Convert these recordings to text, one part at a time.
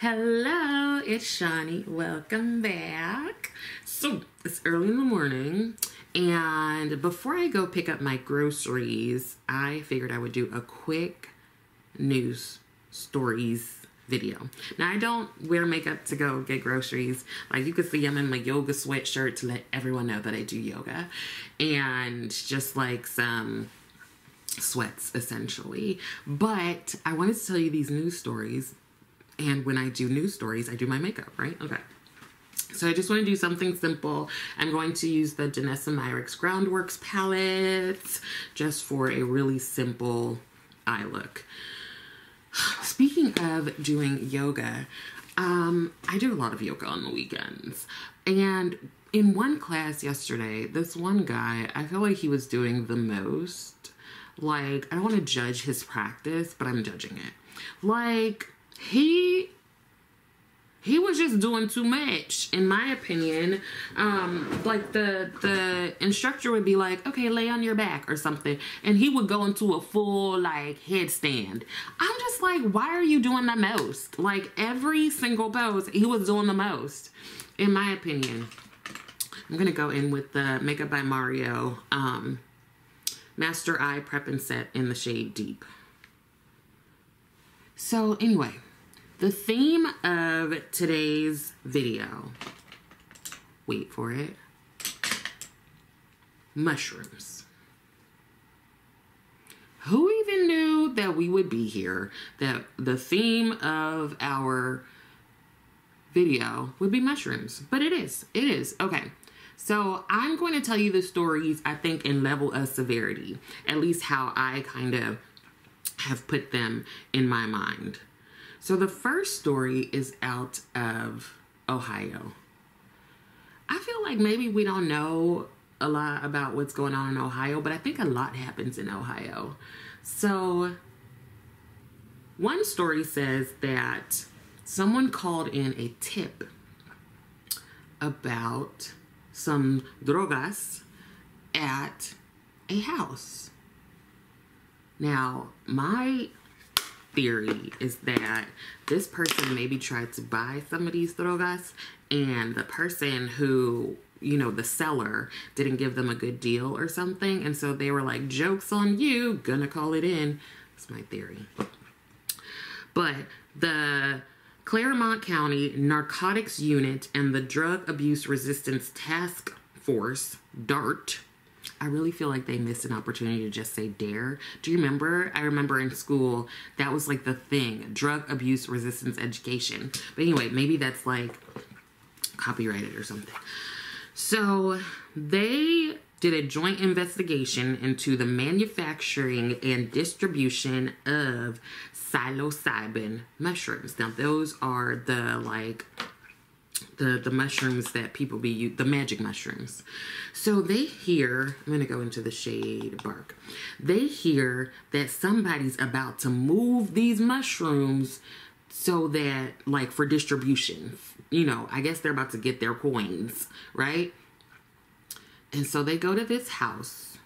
Hello, it's Shani. Welcome back. So, it's early in the morning, and before I go pick up my groceries, I figured I would do a quick news stories video. Now, I don't wear makeup to go get groceries. Like, you can see I'm in my yoga sweatshirt to let everyone know that I do yoga, and just like some sweats essentially. But I wanted to tell you these news stories and when I do news stories, I do my makeup, right? Okay. So I just want to do something simple. I'm going to use the Danessa Myricks Groundworks palette just for a really simple eye look. Speaking of doing yoga, um, I do a lot of yoga on the weekends. And in one class yesterday, this one guy, I feel like he was doing the most. Like, I don't want to judge his practice, but I'm judging it. Like, he he was just doing too much in my opinion. Um like the the instructor would be like okay lay on your back or something. And he would go into a full like headstand. I'm just like why are you doing the most? Like every single pose he was doing the most in my opinion. I'm gonna go in with the makeup by mario um master eye prep and set in the shade deep. So anyway the theme of today's video, wait for it, mushrooms. Who even knew that we would be here? That the theme of our video would be mushrooms. But it is. It is. Okay. So I'm going to tell you the stories, I think, in level of severity. At least how I kind of have put them in my mind. So the first story is out of Ohio. I feel like maybe we don't know a lot about what's going on in Ohio, but I think a lot happens in Ohio. So one story says that someone called in a tip about some drogas at a house. Now, my theory is that this person maybe tried to buy some of these drogas and the person who you know the seller didn't give them a good deal or something and so they were like jokes on you gonna call it in. That's my theory. But the Clermont County Narcotics Unit and the Drug Abuse Resistance Task Force, DART, I really feel like they missed an opportunity to just say dare. Do you remember? I remember in school that was like the thing drug abuse resistance education. But anyway, maybe that's like copyrighted or something. So they did a joint investigation into the manufacturing and distribution of psilocybin mushrooms. Now, those are the like the the mushrooms that people be the magic mushrooms. So they hear, I'm gonna go into the shade bark. They hear that somebody's about to move these mushrooms so that like for distribution. You know, I guess they're about to get their coins, right? And so they go to this house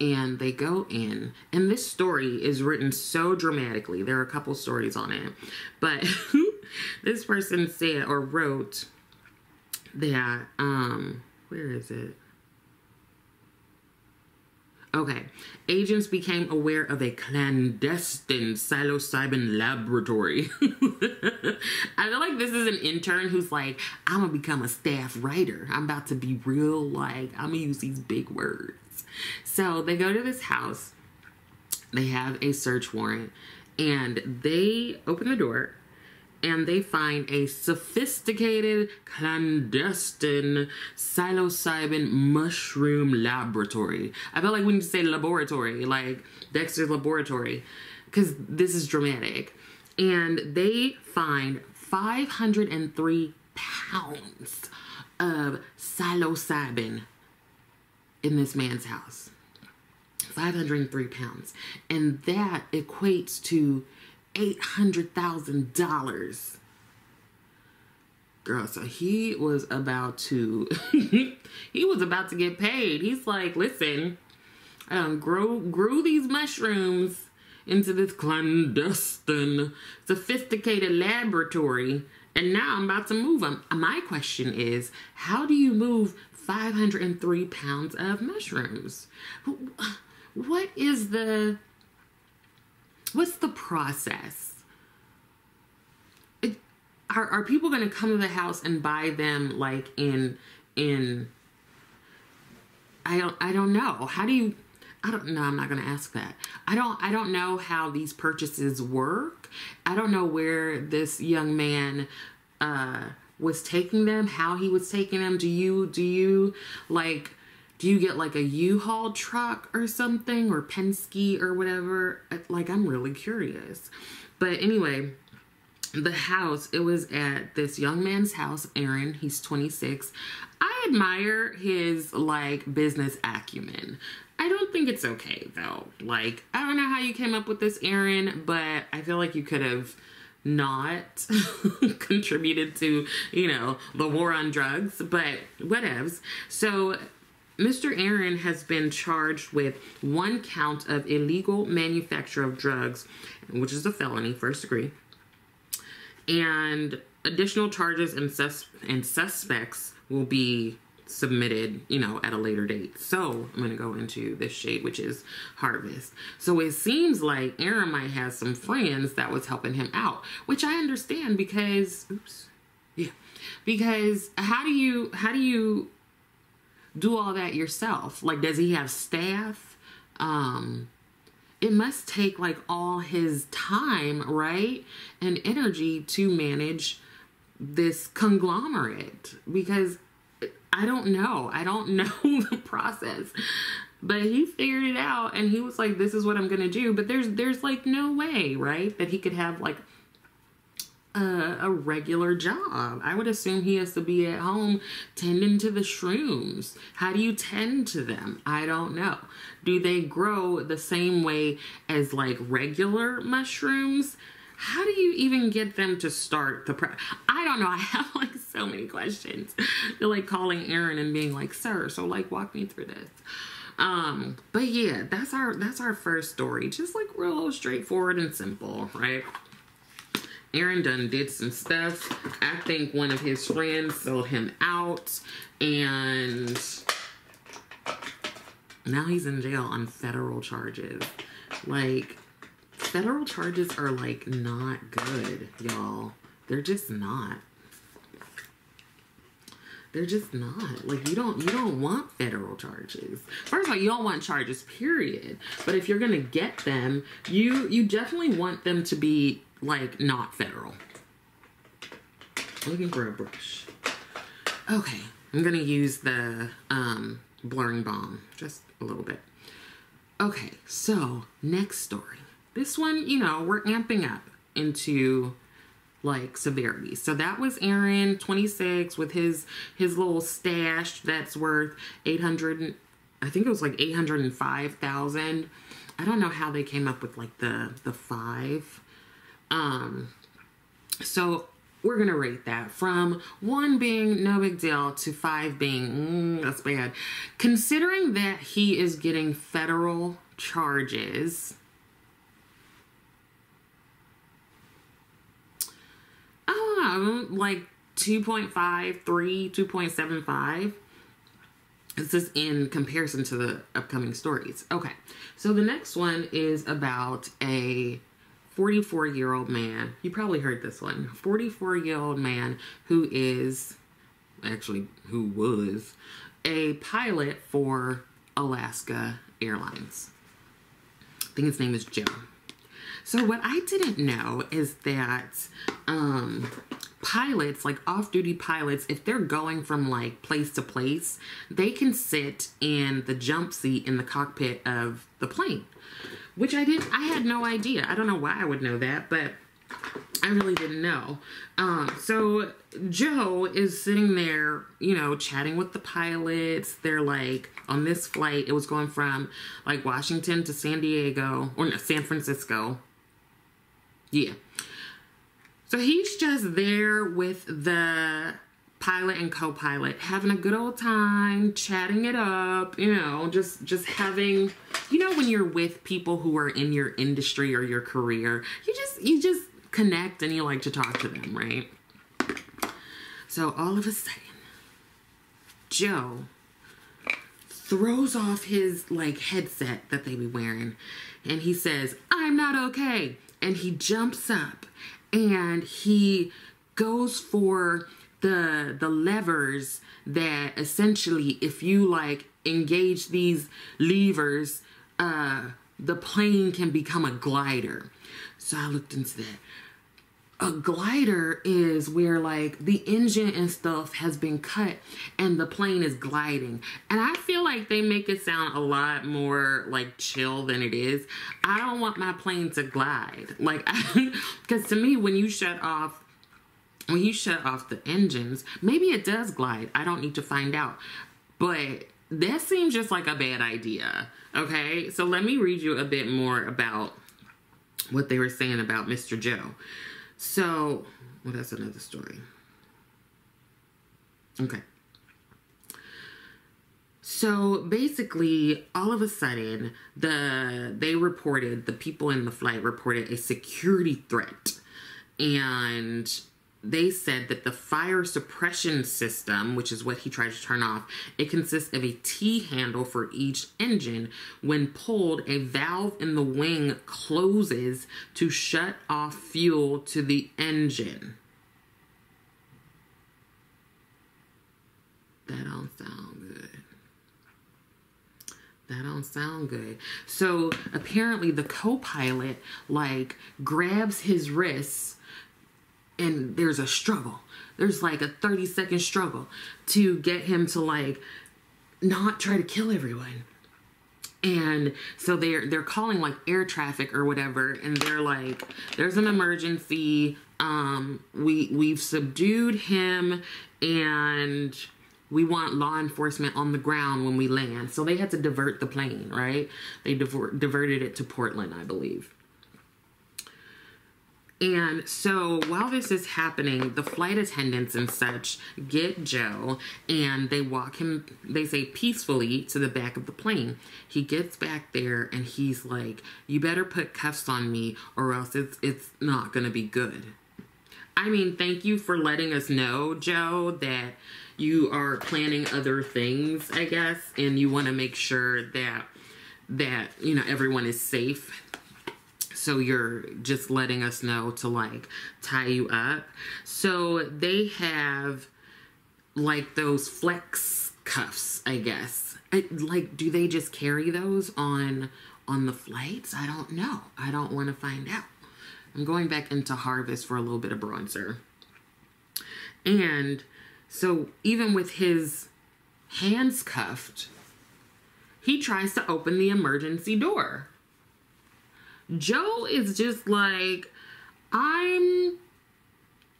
and they go in and this story is written so dramatically there are a couple stories on it but this person said or wrote that um where is it Okay. Agents became aware of a clandestine psilocybin laboratory. I feel like this is an intern who's like, I'm gonna become a staff writer. I'm about to be real, like, I'm gonna use these big words. So they go to this house, they have a search warrant, and they open the door and they find a sophisticated clandestine psilocybin mushroom laboratory. I feel like we need to say laboratory, like Dexter's laboratory, because this is dramatic. And they find 503 pounds of psilocybin in this man's house. 503 pounds. And that equates to $800,000. Girl, so he was about to, he was about to get paid. He's like, listen, um, grow, grew these mushrooms into this clandestine, sophisticated laboratory, and now I'm about to move them. My question is, how do you move 503 pounds of mushrooms? What is the what's the process? Are are people going to come to the house and buy them like in in I don't I don't know. How do you I don't know, I'm not going to ask that. I don't I don't know how these purchases work. I don't know where this young man uh was taking them, how he was taking them. Do you do you like do you get like a U-Haul truck or something or Penske or whatever? Like I'm really curious. But anyway, the house, it was at this young man's house, Aaron. He's 26. I admire his like business acumen. I don't think it's okay though. Like, I don't know how you came up with this, Aaron, but I feel like you could have not contributed to, you know, the war on drugs, but whatevs. So Mr. Aaron has been charged with one count of illegal manufacture of drugs, which is a felony, first degree, and additional charges and, sus- and suspects will be submitted, you know, at a later date. So I'm going to go into this shade, which is Harvest. So it seems like Aaron might have some friends that was helping him out, which I understand because, oops, yeah, because how do you, how do you do all that yourself? Like, does he have staff? Um, it must take like all his time, right? And energy to manage this conglomerate because I don't know. I don't know the process. But he figured it out and he was like this is what I'm going to do, but there's there's like no way, right? That he could have like a, a, regular job. I would assume he has to be at home tending to the shrooms. How do you tend to them? I don't know. Do they grow the same way as like regular mushrooms? How do you even get them to start the pro? I don't know. I have like so many questions. They're like calling Aaron and being like, "Sir, so like walk me through this." Um, but yeah, that's our that's our first story. Just like real straightforward and simple, right? Aaron Dunn did some stuff. I think one of his friends sold him out and now he's in jail on federal charges. Like federal charges are like not good, y'all. They're just not. They're just not. Like you don't you don't want federal charges. First of all, you don't want charges, period. But if you're gonna get them, you you definitely want them to be like not federal. Looking for a brush. Okay, I'm gonna use the um, blurring balm just a little bit. Okay, so next story. This one, you know, we're amping up into like severity. So that was Aaron, 26, with his his little stash that's worth 800. I think it was like 805,000. I don't know how they came up with like the the five. Um, so we're gonna rate that from one being no big deal to five being mm, that's bad. Considering that he is getting federal charges Um, like 2.5, 3, 2.75. This is in comparison to the upcoming stories. Okay, so the next one is about a 44 year old man. You probably heard this one. 44 year old man who is, actually, who was a pilot for Alaska Airlines. I think his name is Joe. So what I didn't know is that um, pilots, like off-duty pilots, if they're going from like place to place, they can sit in the jump seat in the cockpit of the plane. Which I didn't I had no idea. I don't know why I would know that, but I really didn't know. Um, so Joe is sitting there, you know, chatting with the pilots. They're like on this flight. It was going from like Washington to San Diego or no, San Francisco. Yeah. So he's just there with the pilot and co-pilot having a good old time chatting it up you know just just having you know when you're with people who are in your industry or your career, you just you just connect and you like to talk to them, right? So all of a sudden, Joe throws off his like headset that they be wearing and he says, I'm not okay. And he jumps up and he goes for the the levers that essentially if you like engage these levers uh the plane can become a glider. So i looked into that. A glider is where like the engine and stuff has been cut and the plane is gliding. And i feel like they make it sound a lot more like chill than it is. I don't want my plane to glide. Like because to me when you shut off when you shut off the engines maybe it does glide. I don't need to find out. But that seems just like a bad idea okay so let me read you a bit more about what they were saying about mr joe so, well, that's another story. Okay. So basically, all of a sudden, the they reported the people in the flight reported a security threat, and they said that the fire suppression system, which is what he tried to turn off, it consists of a T handle for each engine. When pulled, a valve in the wing closes to shut off fuel to the engine. That don't sound good. That don't sound good. So apparently the co-pilot like grabs his wrists and there's a struggle. There's like a 30 second struggle to get him to like not try to kill everyone. And so they're they're calling like air traffic or whatever and they're like there's an emergency um we we've subdued him and we want law enforcement on the ground when we land. So they had to divert the plane, right? They divert, diverted it to Portland, I believe. And so while this is happening, the flight attendants and such get Joe and they walk him, they say peacefully to the back of the plane. He gets back there and he's like, You better put cuffs on me or else it's, it's not going to be good. I mean, thank you for letting us know, Joe, that you are planning other things, I guess, and you want to make sure that that you know everyone is safe so you're just letting us know to like tie you up. So they have like those flex cuffs, I guess. I, like, do they just carry those on on the flights? I don't know. I don't want to find out. I'm going back into Harvest for a little bit of bronzer. And so even with his hands cuffed, he tries to open the emergency door. Joe is just like, I'm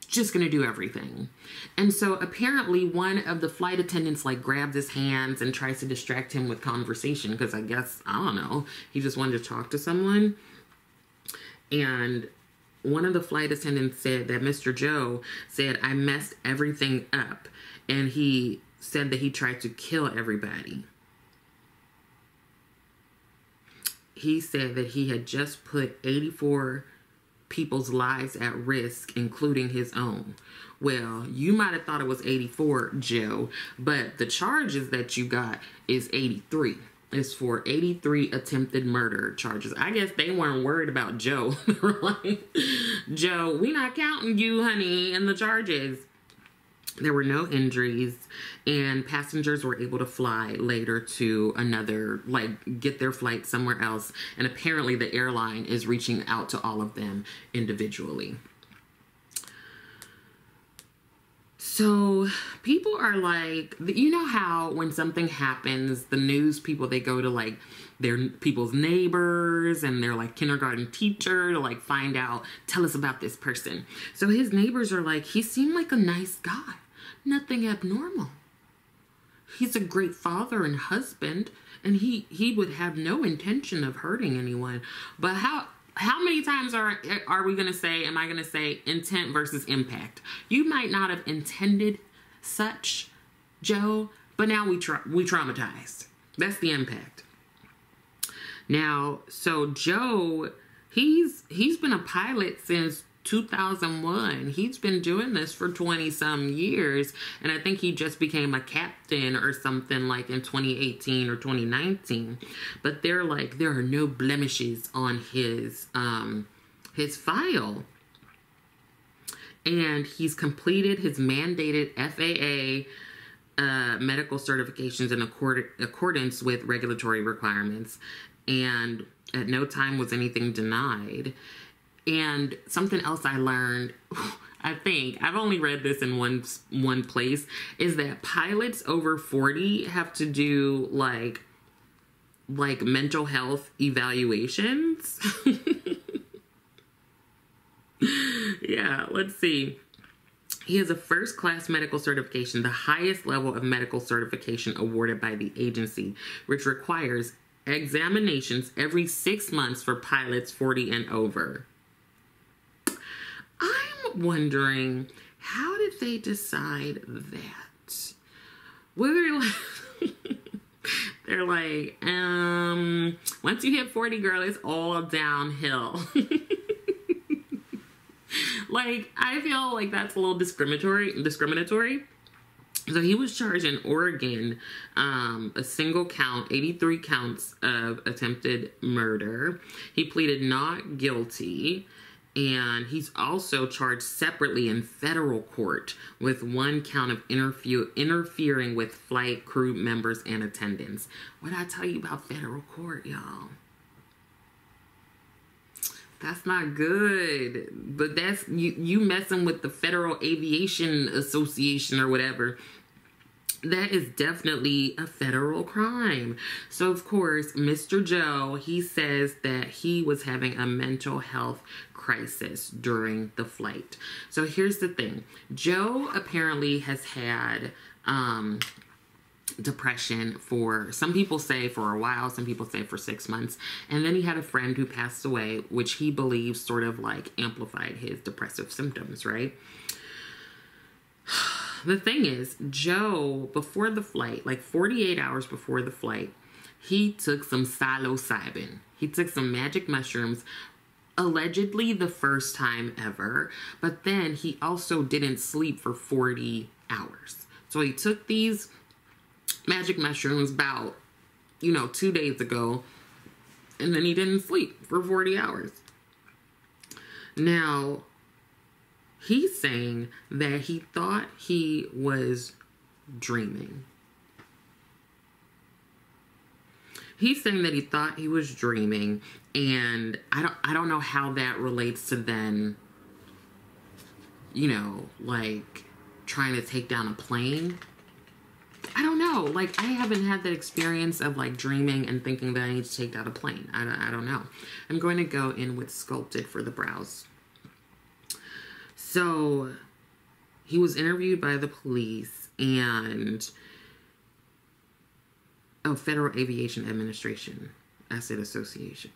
just gonna do everything. And so apparently one of the flight attendants like grabs his hands and tries to distract him with conversation because I guess, I don't know, he just wanted to talk to someone. And one of the flight attendants said that Mr. Joe said, I messed everything up. And he said that he tried to kill everybody. He said that he had just put 84 people's lives at risk, including his own. Well, you might have thought it was 84, Joe, but the charges that you got is 83. It's for 83 attempted murder charges. I guess they weren't worried about Joe. like, Joe, we not counting you, honey, in the charges. There were no injuries, and passengers were able to fly later to another, like, get their flight somewhere else. And apparently, the airline is reaching out to all of them individually. So people are like, you know how when something happens, the news people they go to like their people's neighbors and their like kindergarten teacher to like find out, tell us about this person. So his neighbors are like, he seemed like a nice guy nothing abnormal. He's a great father and husband, and he he would have no intention of hurting anyone. But how how many times are are we going to say am I going to say intent versus impact? You might not have intended such, Joe, but now we tra- we traumatized. That's the impact. Now, so Joe, he's he's been a pilot since 2001. He's been doing this for 20 some years. And I think he just became a captain or something like in 2018 or 2019. But they're like, there are no blemishes on his, um, his file. And he's completed his mandated FAA uh, medical certifications in accord- accordance with regulatory requirements. And at no time was anything denied. And something else I learned, I think I've only read this in one one place, is that pilots over 40 have to do like like mental health evaluations. yeah, let's see. He has a first class medical certification, the highest level of medical certification awarded by the agency, which requires examinations every six months for pilots 40 and over. Wondering how did they decide that? Whether they're like, um, once you hit 40, girl, it's all downhill. like, I feel like that's a little discriminatory discriminatory. So he was charged in Oregon um, a single count, 83 counts of attempted murder. He pleaded not guilty and he's also charged separately in federal court with one count of interfere, interfering with flight crew members and attendants. What I tell you about federal court, y'all? That's not good. But that's you you messing with the Federal Aviation Association or whatever that is definitely a federal crime. So, of course, Mr. Joe, he says that he was having a mental health crisis during the flight. So, here's the thing Joe apparently has had. Um, depression for some people say for a while some people say for six months and then he had a friend who passed away which he believes sort of like amplified his depressive symptoms right the thing is, Joe, before the flight, like 48 hours before the flight, he took some psilocybin. He took some magic mushrooms, allegedly the first time ever, but then he also didn't sleep for 40 hours. So he took these magic mushrooms about, you know, two days ago, and then he didn't sleep for 40 hours. Now, He's saying that he thought he was dreaming. He's saying that he thought he was dreaming and I don't I don't know how that relates to then you know, like trying to take down a plane. I don't know. Like, I haven't had that experience of like dreaming and thinking that I need to take down a plane. I I don't know. I'm going to go in with Sculpted for the brows. So he was interviewed by the police and oh, Federal Aviation Administration, Asset Association.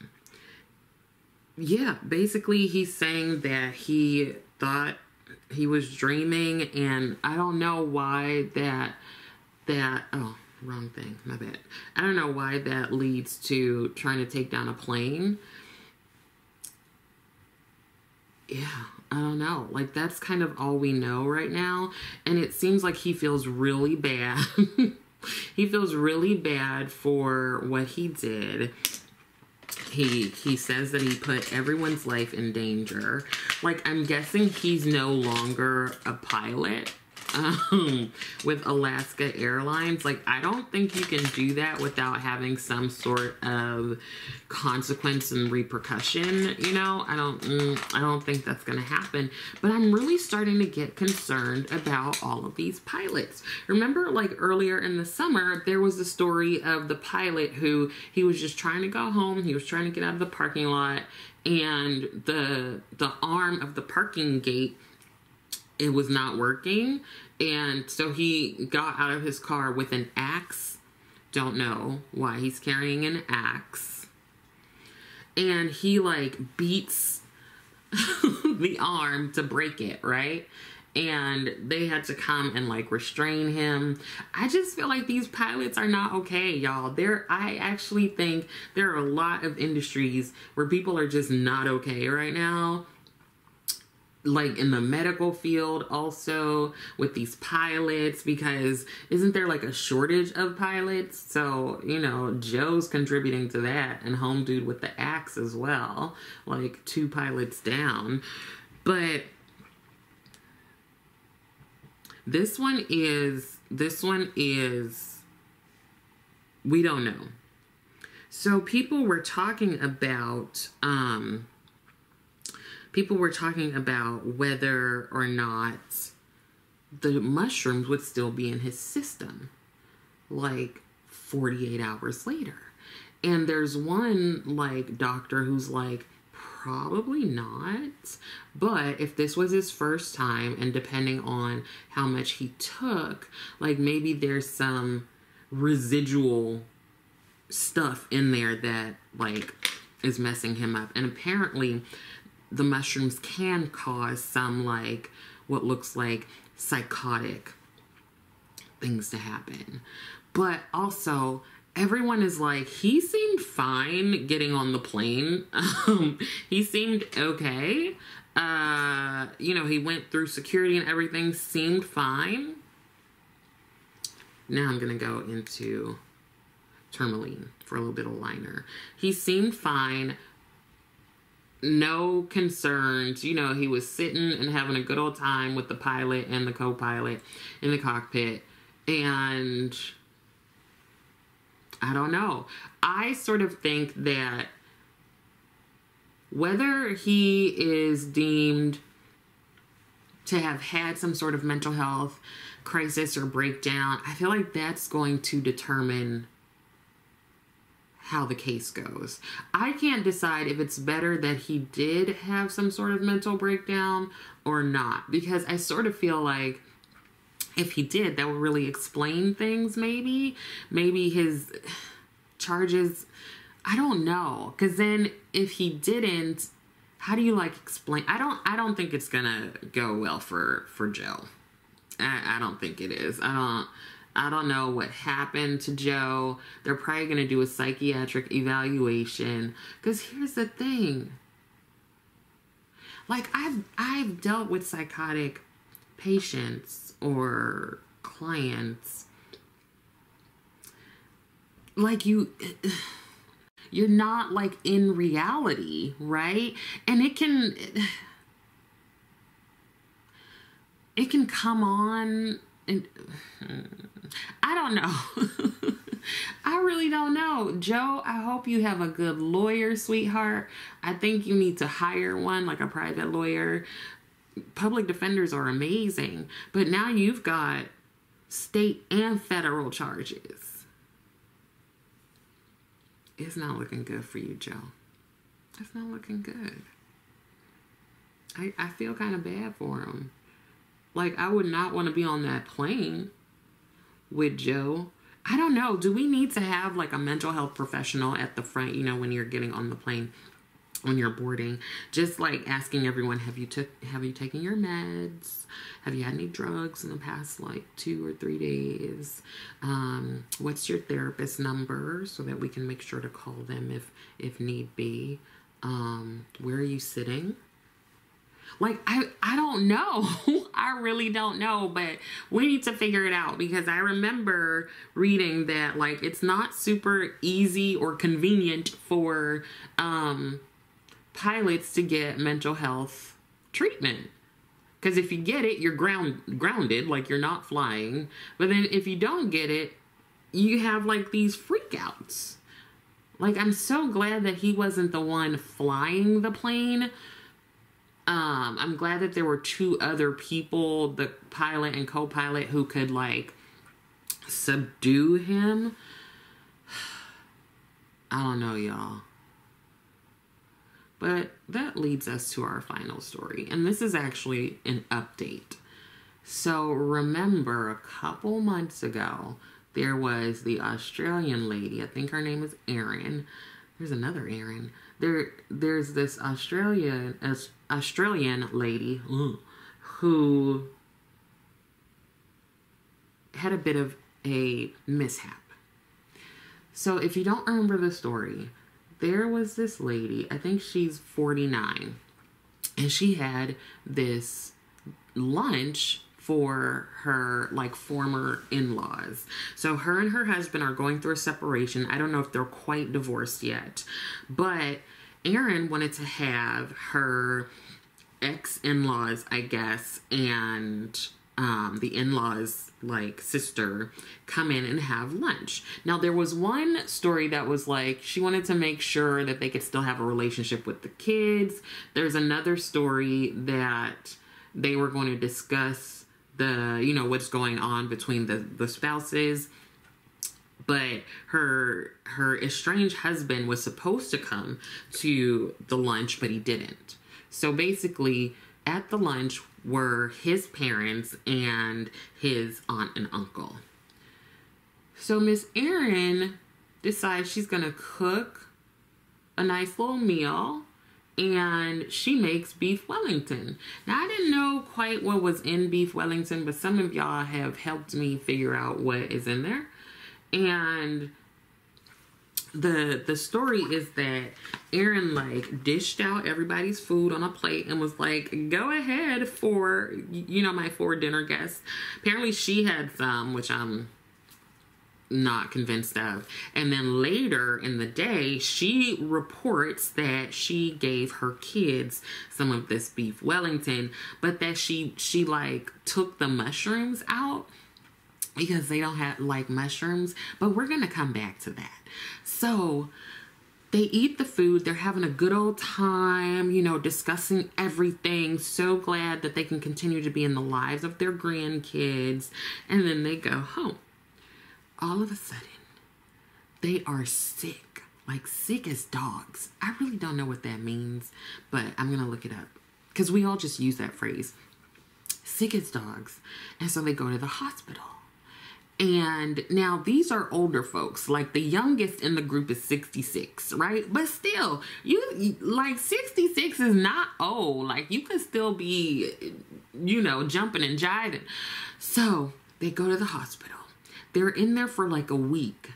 Yeah, basically he's saying that he thought he was dreaming and I don't know why that that oh wrong thing my bad i don't know why that leads to trying to take down a plane yeah I don't know. Like that's kind of all we know right now. And it seems like he feels really bad. he feels really bad for what he did. He he says that he put everyone's life in danger. Like I'm guessing he's no longer a pilot um, with Alaska Airlines. Like, I don't think you can do that without having some sort of consequence and repercussion. You know, I don't, mm, I don't think that's going to happen. But I'm really starting to get concerned about all of these pilots. Remember, like earlier in the summer, there was a story of the pilot who he was just trying to go home. He was trying to get out of the parking lot, and the the arm of the parking gate it was not working. And so he got out of his car with an axe. Don't know why he's carrying an axe. And he like beats the arm to break it, right? and they had to come and like restrain him. I just feel like these pilots are not okay, y'all. There I actually think there are a lot of industries where people are just not okay right now like in the medical field also with these pilots because isn't there like a shortage of pilots? So you know joe's contributing to that and home dude with the axe as well like two pilots down. But this one is this one is we don't know. So people were talking about um people were talking about whether or not the mushrooms would still be in his system like 48 hours later. And there's one like doctor who's like, probably not. But if this was his first time, and depending on how much he took, like maybe there's some residual stuff in there that like is messing him up. And apparently, the mushrooms can cause some like what looks like psychotic things to happen. But also, everyone is like, he seemed fine getting on the plane. Um, he seemed okay. Uh, you know, he went through security and everything, seemed fine. Now I'm going to go into tourmaline for a little bit of liner. He seemed fine no concerns. You know, he was sitting and having a good old time with the pilot and the co pilot in the cockpit. And I don't know. I sort of think that whether he is deemed to have had some sort of mental health crisis or breakdown, I feel like that's going to determine how the case goes. I can't decide if it's better that he did have some sort of mental breakdown or not because I sort of feel like if he did, that would really explain things maybe. Maybe his charges, I don't know. Cuz then if he didn't, how do you like explain? I don't I don't think it's going to go well for for Joe. I, I don't think it is. I don't I don't know what happened to Joe. They're probably going to do a psychiatric evaluation cuz here's the thing. Like I've I've dealt with psychotic patients or clients like you you're not like in reality, right? And it can it can come on and I don't know. I really don't know. Joe, I hope you have a good lawyer, sweetheart. I think you need to hire one, like a private lawyer. Public defenders are amazing, but now you've got state and federal charges. It's not looking good for you, Joe. It's not looking good. I, I feel kind of bad for him. Like, I would not want to be on that plane with Joe. I don't know. Do we need to have like a mental health professional at the front, you know, when you're getting on the plane? when you're boarding just like asking everyone have you took have you taken your meds have you had any drugs in the past like two or three days um, what's your therapist number so that we can make sure to call them if if need be um, where are you sitting like I I don't know. I really don't know, but we need to figure it out because I remember reading that like it's not super easy or convenient for um pilots to get mental health treatment. Cuz if you get it, you're ground grounded, like you're not flying. But then if you don't get it, you have like these freakouts. Like I'm so glad that he wasn't the one flying the plane um, I'm glad that there were two other people, the pilot and co-pilot, who could like subdue him. I don't know, y'all. But that leads us to our final story. And this is actually an update. So remember, a couple months ago, there was the Australian lady, I think her name is Erin. There's another Erin. There, there's this Australian, Australian lady mm. who had a bit of a mishap. So if you don't remember the story, there was this lady, I think she's 49, and she had this lunch for her like former in-laws. So her and her husband are going through a separation. I don't know if they're quite divorced yet. But Erin wanted to have her ex-in-laws, I guess, and um, the in-laws like sister come in and have lunch. Now there was one story that was like she wanted to make sure that they could still have a relationship with the kids. There's another story that they were going to discuss the you know what's going on between the the spouses but her her estranged husband was supposed to come to the lunch but he didn't so basically at the lunch were his parents and his aunt and uncle so miss erin decides she's gonna cook a nice little meal and she makes beef Wellington. Now, I didn't know quite what was in beef Wellington, but some of y'all have helped me figure out what is in there. And the the story is that Erin like dished out everybody's food on a plate and was like, "Go ahead for you know my four dinner guests." Apparently, she had some, which I'm not convinced of. And then later in the day, she reports that she gave her kids some of this beef Wellington, but that she she like took the mushrooms out because they don't have like mushrooms, but we're going to come back to that. So, they eat the food. They're having a good old time, you know, discussing everything. So glad that they can continue to be in the lives of their grandkids. And then they go home all of a sudden, they are sick, like sick as dogs. I really don't know what that means, but I'm going to look it up because we all just use that phrase sick as dogs. And so they go to the hospital. And now these are older folks. Like the youngest in the group is 66, right? But still, you like 66 is not old. Like you could still be, you know, jumping and jiving. So they go to the hospital. They're in there for like a week.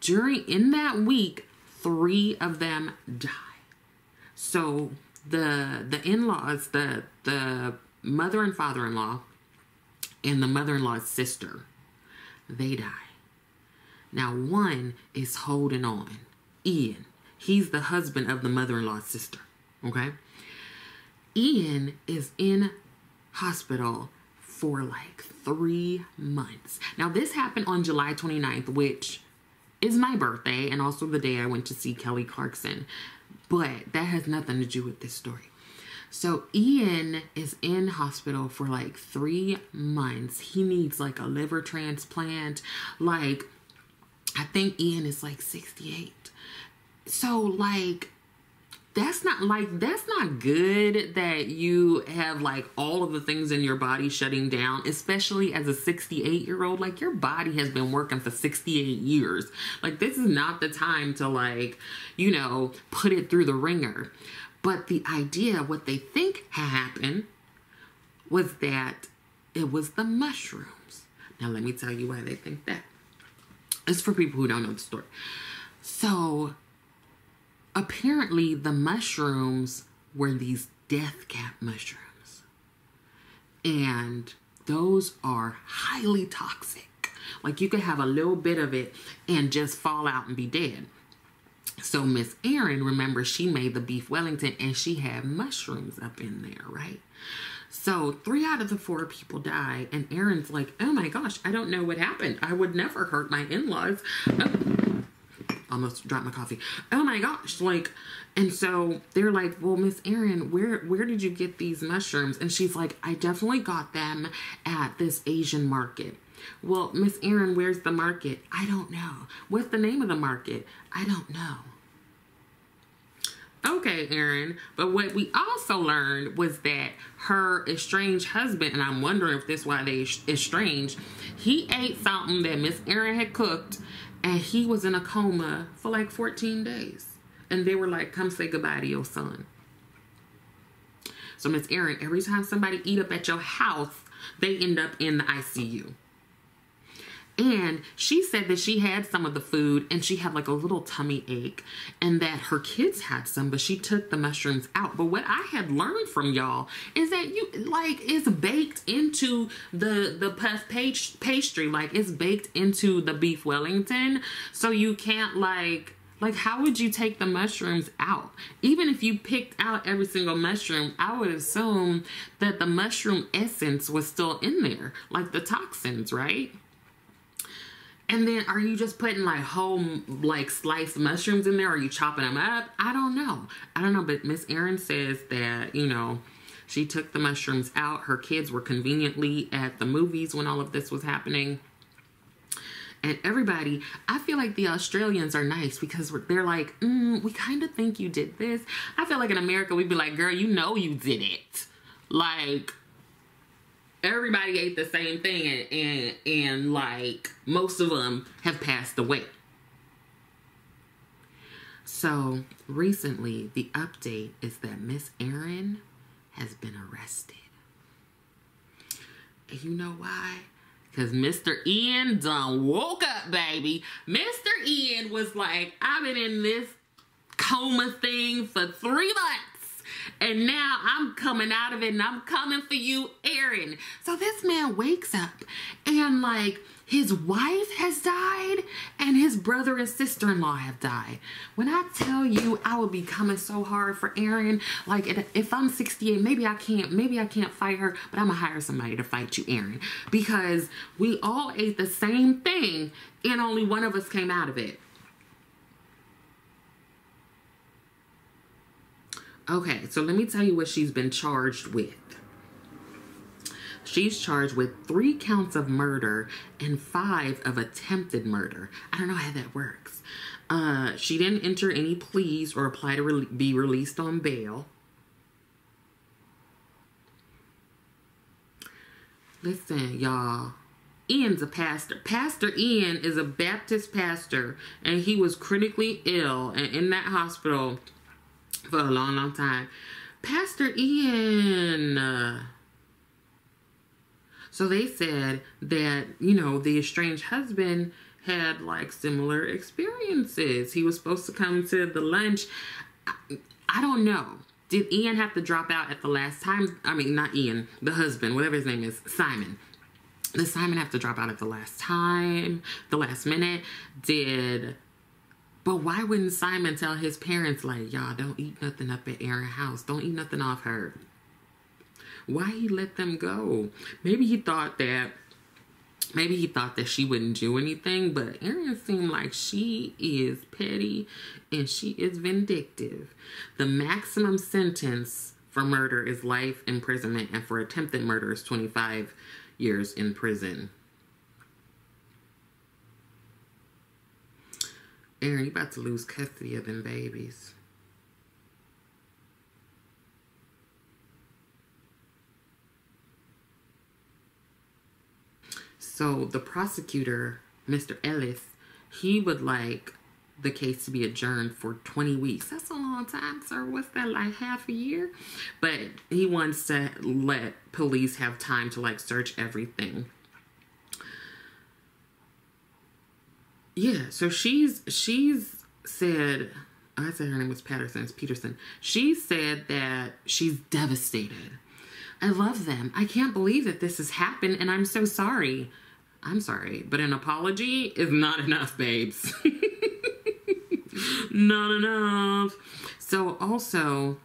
During in that week, three of them die. So the the in-laws, the the mother and father-in-law, and the mother-in-law's sister, they die. Now one is holding on. Ian. He's the husband of the mother-in-law's sister. Okay? Ian is in hospital for like three months. Now, this happened on July 29th, which is my birthday and also the day I went to see Kelly Clarkson. But that has nothing to do with this story. So Ian is in hospital for like three months. He needs like a liver transplant. Like, I think Ian is like 68. So, like, that's not like that's not good that you have like all of the things in your body shutting down especially as a 68 year old like your body has been working for 68 years like this is not the time to like you know put it through the ringer but the idea what they think happened was that it was the mushrooms now let me tell you why they think that it's for people who don't know the story so apparently the mushrooms were these death cap mushrooms. And those are highly toxic. Like you could have a little bit of it and just fall out and be dead. So Miss Erin, remember she made the beef Wellington and she had mushrooms up in there, right? So three out of the four people die, and Erin's like, "Oh my gosh, I don't know what happened. I would never hurt my in-laws." Oh almost dropped my coffee. Oh my gosh, like and so they're like, "Well, Miss Erin, where where did you get these mushrooms?" And she's like, "I definitely got them at this Asian market." Well, Miss Erin, where's the market? I don't know. What's the name of the market? I don't know. Okay, Erin. But what we also learned was that her estranged husband, and I'm wondering if this why they estranged, he ate something that Miss Erin had cooked and he was in a coma for like 14 days. And they were like, come say goodbye to your son. So Miss Erin, every time somebody eat up at your house, they end up in the ICU. And she said that she had some of the food and she had like a little tummy ache and that her kids had some, but she took the mushrooms out. But what I had learned from y'all is that you like it's baked into the the puff pastry, like it's baked into the beef Wellington. So you can't like like, how would you take the mushrooms out? Even if you picked out every single mushroom, I would assume that the mushroom essence was still in there, like the toxins, right? And then are you just putting like whole like sliced mushrooms in there? Are you chopping them up? I don't know. I don't know. But Miss Erin says that, you know, she took the mushrooms out. Her kids were conveniently at the movies when all of this was happening and everybody, I feel like the Australians are nice because they're like, mm, we kind of think you did this. I feel like in America, we'd be like, girl, you know you did it. Like, everybody ate the same thing and, and, and like most of them have passed away. So recently, the update is that Miss Erin has been arrested. And you know why? Because Mr. Ian done woke up, baby. Mr. Ian was like, I've been in this coma thing for three months. And now I'm coming out of it and I'm coming for you, Erin. So this man wakes up and like his wife has died and his brother and sister-in-law have died. When I tell you I would be coming so hard for Erin, like if I'm 68, maybe I can't, maybe I can't fight her, but I'm gonna hire somebody to fight you, Erin, because we all ate the same thing and only one of us came out of it. Okay, so let me tell you what she's been charged with. She's charged with three counts of murder and five of attempted murder. I don't know how that works. Uh, she didn't enter any pleas or apply to re be released on bail. Listen, y'all. Ian's a pastor. Pastor Ian is a Baptist pastor, and he was critically ill and in that hospital for a long, long time. Pastor Ian. Uh, so they said that, you know, the estranged husband had like similar experiences. He was supposed to come to the lunch. I, don't know. Did Ian have to drop out at the last time? I mean, not Ian, the husband, whatever his name is, Simon. Did Simon have to drop out at the last time, the last minute? Did but why wouldn't Simon tell his parents, like, y'all don't eat nothing up at Erin's house. Don't eat nothing off her why he let them go. Maybe he thought that maybe he thought that she wouldn't do anything, but Erin seemed like she is petty and she is vindictive. The maximum sentence for murder is life imprisonment, and for attempted murder is 25 years in prison. Erin, you about to lose custody of them babies. So the prosecutor, Mr. Ellis, he would like the case to be adjourned for 20 weeks. That's a long time, sir. What's that, like half a year? But he wants to let police have time to like search everything. Yeah, so she's she's said I said her name was Patterson, it's Peterson. She said that she's devastated. I love them. I can't believe that this has happened and I'm so sorry. I'm sorry, but an apology is not enough, babes. not enough. So also,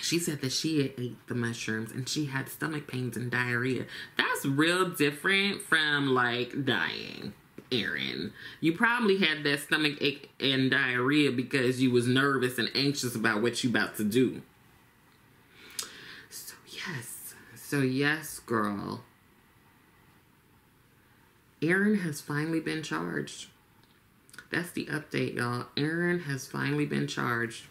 she said that she ate the mushrooms and she had stomach pains and diarrhea. That's real different from like dying. Erin, you probably had that stomach ache and diarrhea because you was nervous and anxious about what you about to do. So yes, so yes, girl, Erin has finally been charged. That's the update, y'all. Erin has finally been charged.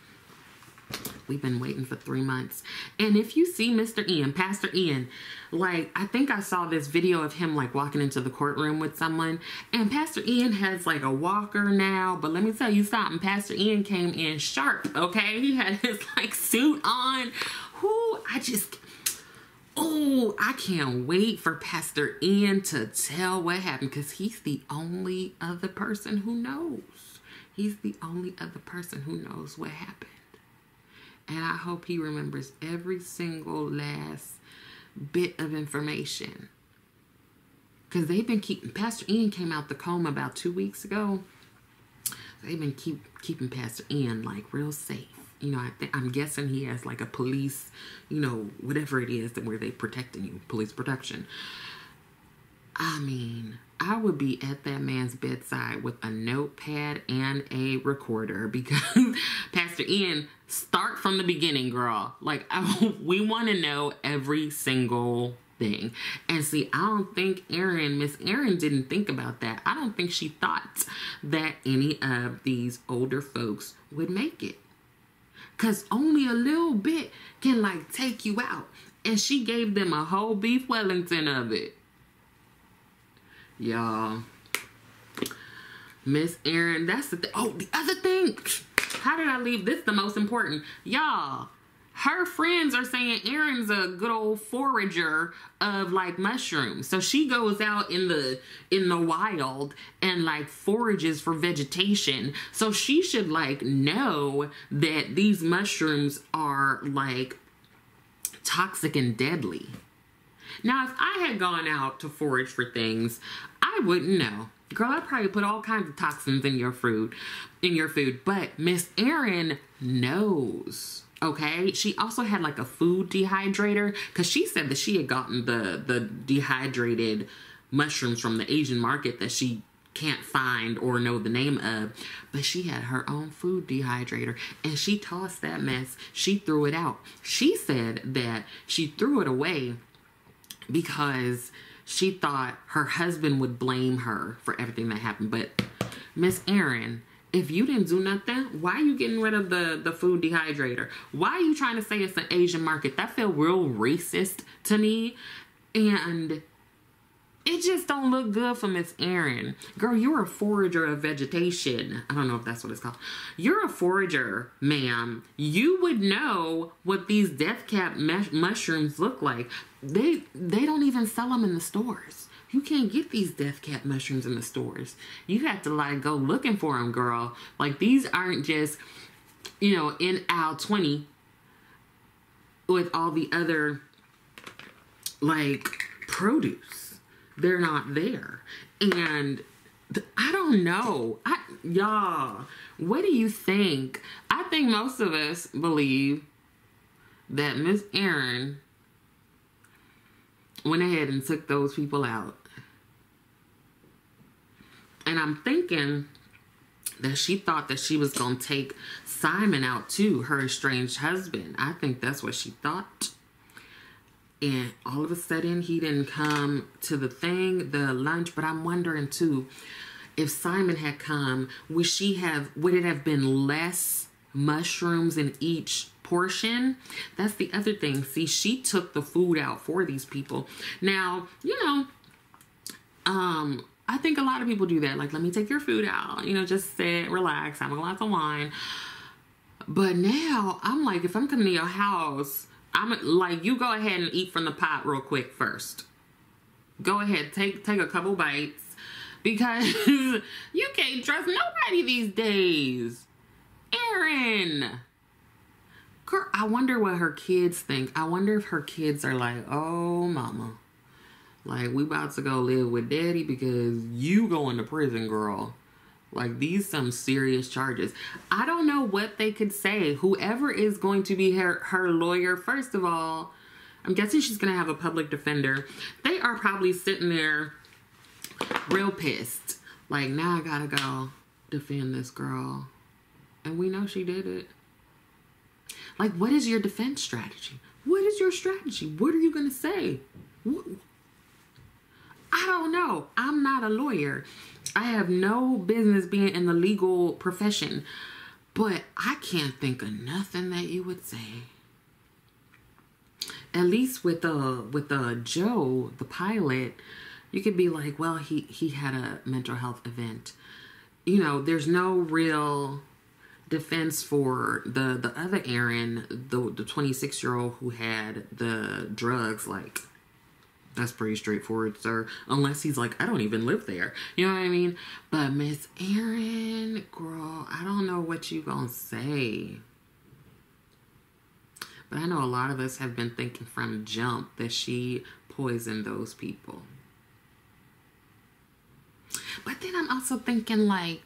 We've been waiting for three months. And if you see Mr. Ian, Pastor Ian, like, I think I saw this video of him, like, walking into the courtroom with someone. And Pastor Ian has, like, a walker now. But let me tell you something. Pastor Ian came in sharp, okay? He had his, like, suit on. Who, I just, Oh, I can't wait for Pastor Ian to tell what happened because he's the only other person who knows. He's the only other person who knows what happened. And I hope he remembers every single last bit of information. Because they've been keeping, Pastor Ian came out the coma about two weeks ago. They've been keep keeping Pastor Ian like real safe. You know, I I'm guessing he has like a police, you know, whatever it is that where they protecting you, police protection. I mean, I would be at that man's bedside with a notepad and a recorder because Pastor Ian, start from the beginning, girl. Like, I, we want to know every single thing. And see, I don't think Erin, Miss Erin didn't think about that. I don't think she thought that any of these older folks would make it. Because only a little bit can, like, take you out. And she gave them a whole beef Wellington of it. Y'all. Miss Erin, that's the. Oh, the other thing. How did I leave this the most important? Y'all, her friends are saying Erin's a good old forager of like mushrooms. So she goes out in the in the wild and like forages for vegetation. So she should like know that these mushrooms are like toxic and deadly. Now, if I had gone out to forage for things, I wouldn't know. Girl, I probably put all kinds of toxins in your food, in your food. But Miss Erin knows. Okay, she also had like a food dehydrator because she said that she had gotten the the dehydrated mushrooms from the Asian market that she can't find or know the name of, but she had her own food dehydrator and she tossed that mess. She threw it out. She said that she threw it away because she thought her husband would blame her for everything that happened. But Miss Erin, if you didn't do nothing, why are you getting rid of the, the food dehydrator? Why are you trying to say it's an Asian market? That felt real racist to me. And it just don't look good for Miss Erin. Girl, you're a forager of vegetation. I don't know if that's what it's called. You're a forager, ma'am. You would know what these death cap mushrooms look like. They they don't even sell them in the stores. You can't get these death cap mushrooms in the stores. You have to like go looking for them, girl. Like these aren't just, you know, in aisle 20 with all the other like produce. They're not there. And I don't know. I y'all, what do you think? I think most of us believe that Miss Erin went ahead and took those people out. And I'm thinking that she thought that she was going to take Simon out too, her estranged husband. I think that's what she thought. And all of a sudden, he didn't come to the thing, the lunch. But I'm wondering too, if Simon had come, would she have? Would it have been less mushrooms in each portion. That's the other thing. See, she took the food out for these people. Now, you know, um, I think a lot of people do that. Like, let me take your food out. You know, just sit, relax, have a glass of wine. But now I'm like, if I'm coming to your house, I'm like, you go ahead and eat from the pot real quick first. Go ahead, take take a couple bites because you can't trust nobody these days. Erin. Girl, I wonder what her kids think. I wonder if her kids are like, oh, mama. Like, we about to go live with daddy because you going to prison, girl. Like, these some serious charges. I don't know what they could say. Whoever is going to be her, her lawyer, first of all, I'm guessing she's going to have a public defender. They are probably sitting there real pissed. Like, now I gotta go defend this girl. And we know she did it. Like, what is your defense strategy? What is your strategy? What are you to say? I don't know. I'm not a lawyer. I have no business being in the legal profession. But I can't think of nothing that you would say. At least with uh with uh Joe, the pilot, you could be like, well, he he had a mental health event. You know, there's no real defense for the the other Aaron, the the 26 year old who had the drugs, like that's pretty straightforward, sir. Unless he's like, I don't even live there. You know what I mean? But Miss Erin, girl, I don't know what you gonna say. But I know a lot of us have been thinking from jump that she poisoned those people. But then I'm also thinking like,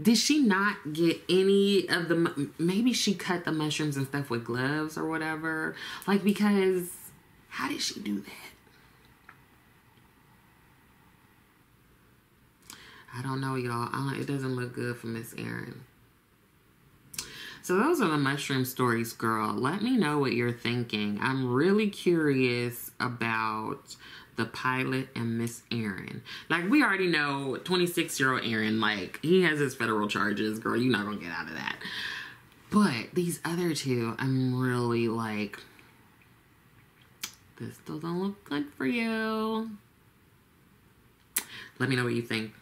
did she not get any of the maybe she cut the mushrooms and stuff with gloves or whatever like because how did she do that i don't know y'all it doesn't look good for miss erin so those are the mushroom stories girl let me know what you're thinking i'm really curious about the pilot and Miss Erin. Like we already know 26 year old Aaron, like he has his federal charges, girl. You're not gonna get out of that. But these other two, I'm really like, this doesn't look good for you. Let me know what you think.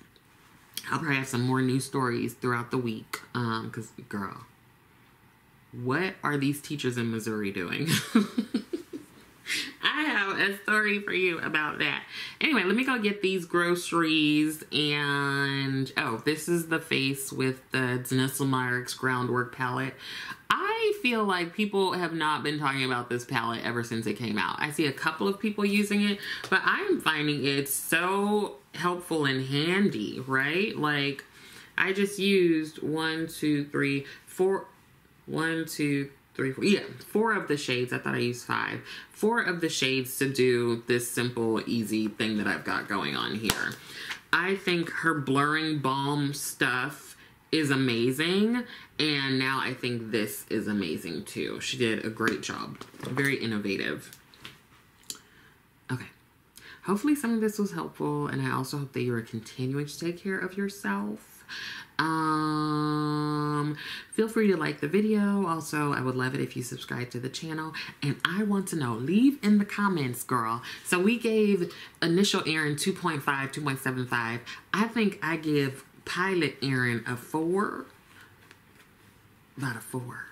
I'll probably have some more news stories throughout the week. Um, cause girl, what are these teachers in Missouri doing? I have a story for you about that. Anyway, let me go get these groceries. And, oh, this is the face with the Danessa Myricks Groundwork palette. I feel like people have not been talking about this palette ever since it came out. I see a couple of people using it, but I am finding it so helpful and handy, right? Like, I just used one, two, three, four, one, two, three, four, yeah, four of the shades. I thought I used five. Four of the shades to do this simple, easy thing that I've got going on here. I think her blurring balm stuff is amazing. And now I think this is amazing too. She did a great job. Very innovative. Okay. Hopefully some of this was helpful. And I also hope that you are continuing to take care of yourself. Um, feel free to like the video. Also, I would love it if you subscribe to the channel. And I want to know, leave in the comments, girl. So we gave initial Aaron 2.5, 2.75. I think I give pilot Aaron a four. Not a four.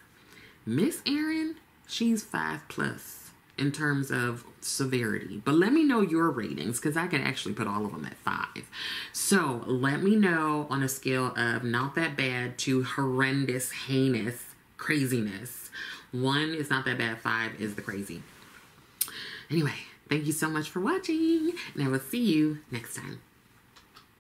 Miss Erin, she's five plus in terms of severity. But let me know your ratings because I can actually put all of them at five. So let me know on a scale of not that bad to horrendous, heinous craziness. One is not that bad, five is the crazy. Anyway, thank you so much for watching, and I will see you next time.